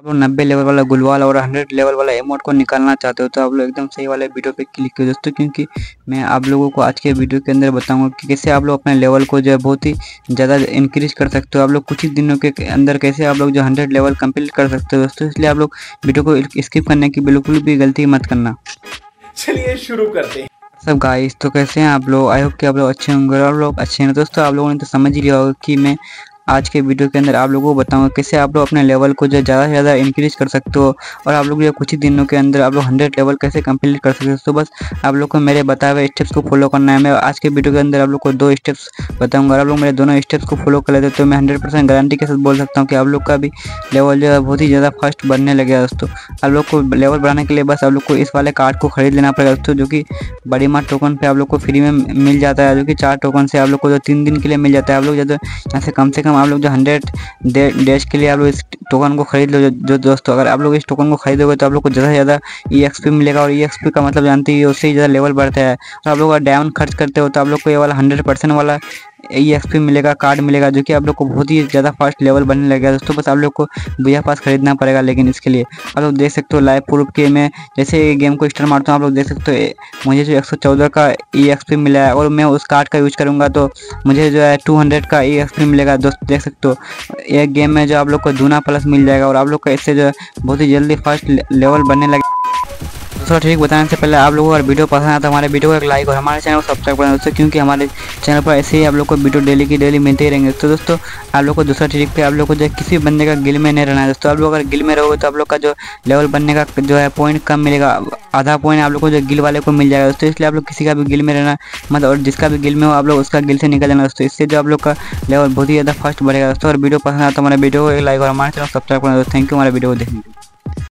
आप लोग नब्बे लेवल वाला गुलवाल और हंड्रेड लेवल वाला एमोट को निकालना चाहते हो तो आप लोग एकदम सही वाले वीडियो पे क्लिक करो दोस्तों क्योंकि मैं आप लोगों को आज के वीडियो के अंदर बताऊँगा कि कैसे आप लोग अपने लेवल को जो है बहुत ही ज़्यादा इंक्रीज कर सकते हो। आप लोग कुछ ही दिनों के अंदर कैसे आप लोग जो हंड्रेड लेवल कंप्लीट कर सकते हो दोस्तों इसलिए आप लोग वीडियो को स्किप करने की बिल्कुल भी गलती मत करना। चलिए शुरू करते हैं। सब गाइस तो कैसे हैं आप लोग? आई होप कि आप लोग अच्छे होंगे और आप लोग अच्छे हैं। दोस्तों आप लोगों ने तो समझ ही लिया होगा कि मैं आज के वीडियो के अंदर आप लोगों को बताऊँगा कैसे आप लोग अपने लेवल को जो ज़्यादा से ज़्यादा इंक्रीज कर सकते हो और आप लोग जो कुछ ही दिनों के अंदर आप लोग हंड्रेड लेवल कैसे कंप्लीट कर सकते हो तो बस आप लोग को मेरे बताए हुए स्टेप्स को फॉलो करना है मैं आज के वीडियो के अंदर आप लोग को दो स्टेप्स बताऊँगा आप लोग मेरे दोनों स्टेप्स को फॉलो कर लेते तो मैं हंड्रेड गारंटी के साथ बोल सकता हूँ कि आप लोग का भी लेवल जो है बहुत ही ज़्यादा फास्ट बढ़ने लगेगा दोस्तों आप लोग को लेवल बढ़ाने के लिए बस आप लोग को इस वाले कार्ड को खरीद लेना पड़ेगा दोस्तों जो कि बड़ी माँ टोकन पे आप लोग को फ्री में मिल जाता है जो कि चार टोकन से आप लोग को जो तीन दिन के लिए मिल जाता है आप लोग जब यहाँ से कम से कम आप लोग जो हंड्रेड डेज़ के लिए आप लोग इस टोकन को खरीद लो, जो दोस्तों, अगर आप लोग इस टोकन को खरीदोगे तो आप लोग को ज़्यादा से ज़्यादा ई एक्सपी मिलेगा और ई एक्सपी का मतलब जानते ही उससे ही ज़्यादा लेवल बढ़ता है। और आप लोग अगर डायमंड खर्च करते हो तो आप लोग को ये वाला हंड्रेड परसेंट वाला ई एक्सपी मिलेगा कार्ड मिलेगा, जो कि आप लोग को बहुत ही ज़्यादा फास्ट लेवल बनने लगेगा दोस्तों, बस आप लोग को भैया पास खरीदना पड़ेगा लेकिन इसके लिए। आप लोग देख सकते हो लाइव प्रूफ के मैं, जैसे गेम को स्टार्ट मारता हूँ, आप लोग देख सकते हो मुझे जो एक सौ चौदह का ई एक्सपी मिला है और मैं उस कार्ड का यूज़ करूँगा तो मुझे जो है टू का ई एक्सपी मिलेगा। दोस्त, देख सकते हो एक गेम में जो आप लोग को दूना प्लस मिल जाएगा और आप लोग का इससे जो है बहुत ही जल्दी फास्ट लेवल बनने लगे दूसरा ठीक बताने से पहले आप लोगों को अगर वीडियो पसंद आया तो हमारे वीडियो को एक लाइक और हमारे चैनल को सब्सक्राइब करना दोस्तों, क्योंकि हमारे चैनल पर ऐसे ही आप लोग को वीडियो डेली की डेली मिलते ही रहेंगे। तो दोस्तों, आप लोग को दूसरा ट्रिक पे आप लोग को जो किसी बंदे का गिल में नहीं रहना है दोस्तों। आप लोग अगर गिल में रहोगे तो आप लोग का जो लेवल बनने का जो है पॉइंट कम मिलेगा, आधा पॉइंट आप लोग को जो गिल वाले को मिल जाएगा दोस्तों। इसलिए आप लोग किसी का भी गिल में रहना मतलब और जिसका भी गिल में हो आप लोग उसका गिल से निकल जाना दोस्तों। इससे जो आप लोग का लेवल बहुत ही ज़्यादा फास्ट बढ़ेगा दोस्तों। और वीडियो पसंद आता तो हमारे वीडियो को एक लाइक और हमारे चैनल सब्सक्राइब करना दोस्तों। थैंक यू हमारे वीडियो को देखने के लिए।